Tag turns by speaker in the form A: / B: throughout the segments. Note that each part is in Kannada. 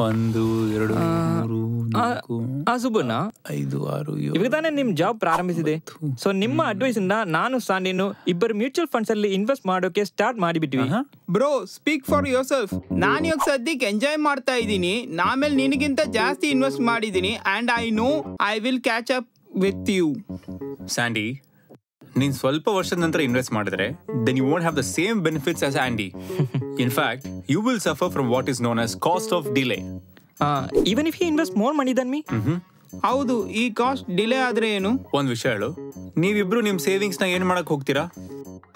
A: ಒಂದು ಎರಡು ಮೂರು ನಾಲ್ಕು
B: ಆ ಸುಬ್ಬಣ್ಣ?
A: ಐದು ಆರು
B: ಇವಾಗ ತಾನೇ ನಿಮ್ ಜಾಬ್ ಪ್ರಾರಂಭಿಸಿದೆ. ಸೊ ನಿಮ್ಮ ಅಡ್ವೈಸ್ ಇಂದ ನಾನು ಸಾಂಡಿನು ಇಬ್ಬರು ಮ್ಯೂಚುವಲ್ ಫಂಡ್ಸ್ ಅಲ್ಲಿ ಇನ್ವೆಸ್ಟ್ ಮಾಡೋಕೆ ಸ್ಟಾರ್ಟ್ ಮಾಡಿಬಿಟ್ವಿ.
C: Bro speak for yourself ನಾನು ಇವಾಗ ಸದ್ಯಕ್ಕೆ ಎಂಜಾಯ್ ಮಾಡ್ತಾ ಇದ್ದೀನಿ. ಆಮೇಲೆ ನಿನಗಿಂತ ಜಾಸ್ತಿ ಇನ್ವೆಸ್ಟ್ ಮಾಡಿದ್ದೀನಿ. And I know I will catch up with you
A: Sandy ನೀನ್ ಸ್ವಲ್ಪ ವರ್ಷದ ನಂತರ ಇನ್ವೆಸ್ಟ್ ಮಾಡಿದ್ರೆ then you won't have the same benefits as Andy in fact you will suffer from what is known as cost of
B: delay even if you invest more money than me
C: ಹೌದು ಈ ಕಾಸ್ಟ್ ಡಿಲೇ ಆದ್ರೆ ಏನು?
A: ಒಂದ್ ವಿಷಯ ಹೇಳು. ನೀವಿಬ್ರು ನಿಮ್ ಸೇವಿಂಗ್ಸ್ನ ಏನ್ ಮಾಡಕ್ ಹೋಗ್ತೀರಾ?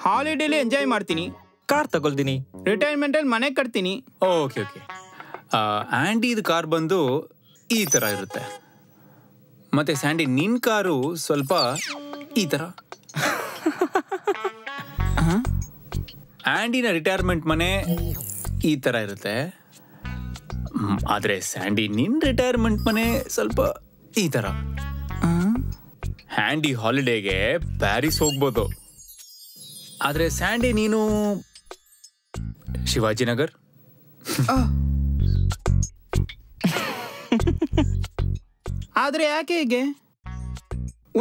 C: ಹಾಲಿಡೇಲಿ ಎಂಜಾಯ್ ಮಾಡ್ತೀನಿ.
B: ಕಾರ್ ತಗೊಳ್ತೀನಿ.
C: ರಿಟೈರ್ಮೆಂಟಲ್ಲಿ ಮನೆ ಕಟ್ತೀನಿ.
A: ಓಕೆ ಓಕೆ ಆಂಡಿ ಇದು ಕಾರ್ ಬಂದು ಈ ತರ ಇರುತ್ತೆ. ಮತ್ತೆ ಸ್ಯಾಂಡಿ ನಿನ್ ಕಾರು ಸ್ವಲ್ಪ ಈ ತರ. ಆಂಡಿನ ರಿಟೈರ್ಮೆಂಟ್ ಮನೆ ಈ ತರ ಇರುತ್ತೆ. ಆದರೆ ಸ್ಯಾಂಡಿ ನಿನ್ ರಿಟೈರ್ಮೆಂಟ್ ಮನೆ ಸ್ವಲ್ಪ ಈ ತರ. ಹ್ಯಾಂಡಿ ಹಾಲಿಡೇಗೆ ಪ್ಯಾರಿಸ್ ಹೋಗ್ಬೋದು. ಆದ್ರೆ ಸ್ಯಾಂಡಿ ನೀನು ಶಿವಾಜಿನಗರ್?
C: ಆದ್ರೆ ಯಾಕೆ ಹೀಗೆ?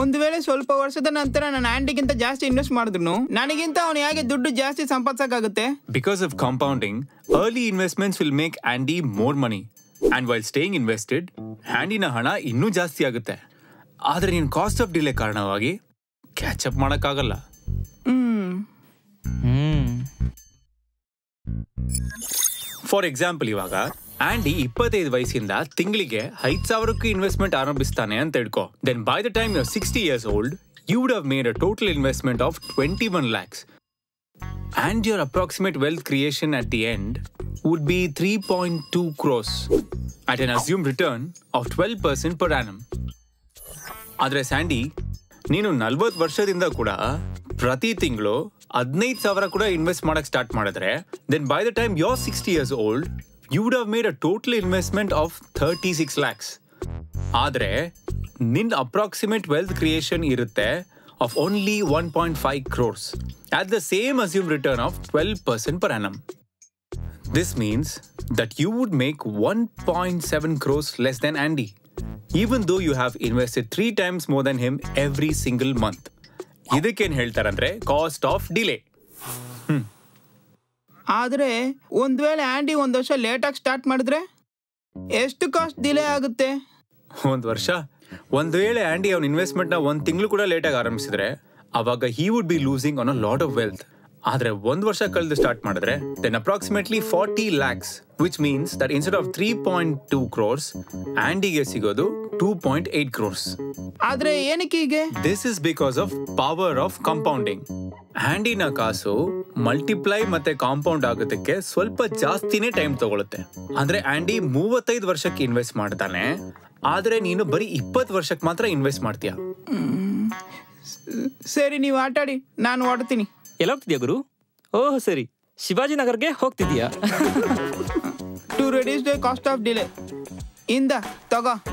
C: ಒಂದು ವೇಳೆ ಸ್ವಲ್ಪ ವರ್ಷದ ನಂತರ ನಾನು ಆಂಟಿಗಿಂತ ಜಾಸ್ತಿ ಇನ್ವೆಸ್ಟ್ ಮಾಡಿದ್ರು ನನಗಿಂತ ಅವನು ಹೇಗೆ ದುಡ್ಡು ಜಾಸ್ತಿ ಸಂಪಾದಿಸಕ್ಕಾಗುತ್ತೆ?
A: Because of compounding early investments will make Andy more money and while staying invested ಹ್ಯಾಂಡಿನ ಹಣ ಇನ್ನೂ ಜಾಸ್ತಿ ಆಗುತ್ತೆ. ಆದರೆ ನೀನು ಕಾಸ್ಟ್ ಆಫ್ ಡಿಲೇ ಕಾರಣವಾಗಿ ಕ್ಯಾಚ್ ಅಪ್ ಮಾಡೋಕ್ಕಾಗಲ್ಲ. ಫಾರ್ ಎಕ್ಸಾಂಪಲ್ ಇವಾಗ ಆಂಡಿ ಇಪ್ಪತ್ತೈದು ವಯಸ್ಸಿಂದ ತಿಂಗಳಿಗೆ ಐದ್ ಸಾವಿರಕ್ಕೂ ಇನ್ವೆಸ್ಟ್ಮೆಂಟ್ ಆರಂಭಿಸ್ತಾನೆ ಅಂತ ಇಡ್ಕೋ then by the time you sixty years old you would have made a total investment of twenty one lakhs and your approximate wealth creation at the end would be 3.2 crores at an assumed return of 12% per annum. ಆದರೆ ಸ್ಯಾಂಡಿ, ನೀನು ನಲ್ವತ್ತು ವರ್ಷದಿಂದ ಕೂಡ ಪ್ರತಿ ತಿಂಗಳು ಹದಿನೈದು ಸಾವಿರ ಕೂಡ ಇನ್ವೆಸ್ಟ್ ಮಾಡಕ್ ಸ್ಟಾರ್ಟ್ ಮಾಡಿದ್ರೆ then by the time your sixty years old You would have made a total investment of thirty six lakhs ಆದ್ರೆ ನಿನ್ ಅಪ್ರಾಕ್ಸಿಮೇಟ್ ವೆಲ್ತ್ ಕ್ರಿಯೇಷನ್ ಇರುತ್ತೆ of only one point five crores at the same assumed return of 12% per annum. This means that you would make 1.7 crores less than Andy, even though you have invested three times more than him every single month. ಇದಕ್ಕೇನ್ ಹೇಳ್ತಾರಂದ್ರೆ cost of delay
C: ಆದ್ರೆ ಒಂದು ವೇಳೆ ಆ್ಯಂಡಿ ಒಂದು ವರ್ಷ ಲೇಟಾಗಿ ಸ್ಟಾರ್ಟ್ ಮಾಡಿದ್ರೆ ಎಷ್ಟು ಕಾಸ್ಟ್ ಡಿಲೇ ಆಗುತ್ತೆ?
A: ಒಂದು ವರ್ಷ? ಒಂದು ವೇಳೆ ಆ್ಯಂಡಿ ಅವ್ನ ಇನ್ವೆಸ್ಟ್ಮೆಂಟ್ನ ಒಂದು ತಿಂಗಳು ಕೂಡ ಲೇಟಾಗಿ ಆರಂಭಿಸಿದ್ರೆ, ಅವಾಗ he would be losing on a lot of wealth ಆದ್ರೆ ಒಂದ್ ವರ್ಷ ಕಳೆದು ಸ್ಟಾರ್ಟ್ ಮಾಡಿದ್ರೆ then approximately forty lakhs which means that instead of three point two crores ಆಂಡಿಗೆ ಸಿಗೋದು ಟೂ ಪಾಯಿಂಟ್ ಏಟ್ ಕ್ರೋರ್ಸ್
C: ಆದ್ರೆ ಏನಕ್ಕೆ ಹೀಗೆ?
A: This is because of power of compounding ಹ್ಯಾಂಡಿನ ಕಾಸು ಮಲ್ಟಿಪ್ಲೈ ಮತ್ತೆ ಕಾಂಪೌಂಡ್ ಆಗೋದಕ್ಕೆ ಸ್ವಲ್ಪ ಜಾಸ್ತಿನೇ ಟೈಮ್ ತಗೊಳುತ್ತೆ. ಅಂದ್ರೆ ಆಂಡಿ ಮೂವತ್ತೈದು ವರ್ಷಕ್ಕೆ ಇನ್ವೆಸ್ಟ್ ಮಾಡ್ತಾನೆ ಆದ್ರೆ ನೀನು ಬರೀ ಇಪ್ಪತ್ತು ವರ್ಷಕ್ಕೆ ಮಾತ್ರ ಇನ್ವೆಸ್ಟ್ ಮಾಡ್ತೀಯ?
C: ಸರಿ ನೀವು ಆಟಾಡಿ ನಾನು ಓಡ್ತೀನಿ.
B: ಎಲ್ಲ ಹೋಗ್ತಿದ್ಯಾ ಗುರು? ಓಹ್ ಸರಿ. ಶಿವಾಜಿನಗರ್ಗೆ ಹೋಗ್ತಿದ್ಯಾ?
C: To reduce the cost of delay ಇಂದ ತಗೋ.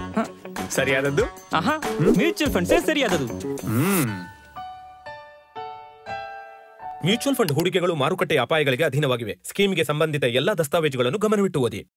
A: ಸರಿಯಾದದ್ದು?
B: ಆಹಾ ಮ್ಯೂಚುವಲ್ ಫಂಡ್ಸೇ
A: ಸರಿಯಾದದ್ದು.
D: ಮ್ಯೂಚುವಲ್ ಫಂಡ್ ಹೂಡಿಕೆಗಳು ಮಾರುಕಟ್ಟೆ ಅಪಾಯಗಳಿಗೆ ಅಧೀನವಾಗಿವೆ. ಸ್ಕೀಮ್ಗೆ ಸಂಬಂಧಿತ ಎಲ್ಲಾ ದಸ್ತಾವೇಜುಗಳನ್ನು ಗಮನವಿಟ್ಟು ಓದಿ.